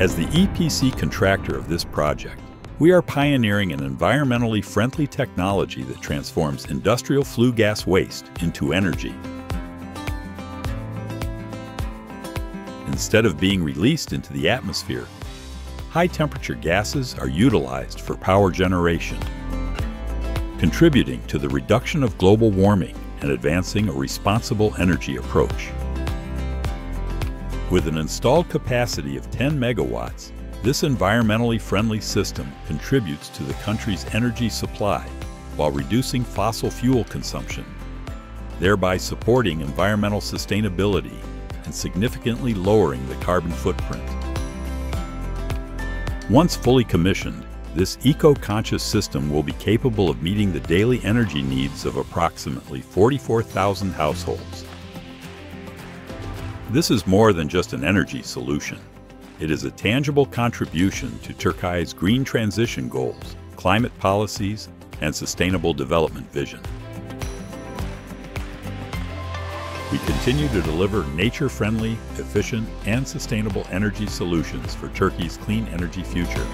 As the EPC contractor of this project, we are pioneering an environmentally friendly technology that transforms industrial flue gas waste into energy. Instead of being released into the atmosphere, high temperature gases are utilized for power generation, contributing to the reduction of global warming and advancing a responsible energy approach. With an installed capacity of 10 megawatts, this environmentally friendly system contributes to the country's energy supply while reducing fossil fuel consumption, thereby supporting environmental sustainability and significantly lowering the carbon footprint. Once fully commissioned, this eco-conscious system will be capable of meeting the daily energy needs of approximately 44,000 households. This is more than just an energy solution. It is a tangible contribution to Turkey's green transition goals, climate policies, and sustainable development vision. We continue to deliver nature-friendly, efficient, and sustainable energy solutions for Turkey's clean energy future.